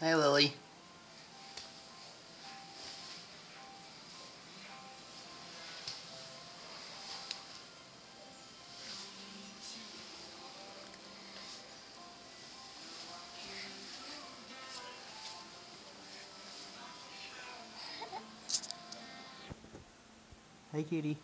Hi, Lily. Hi, kitty.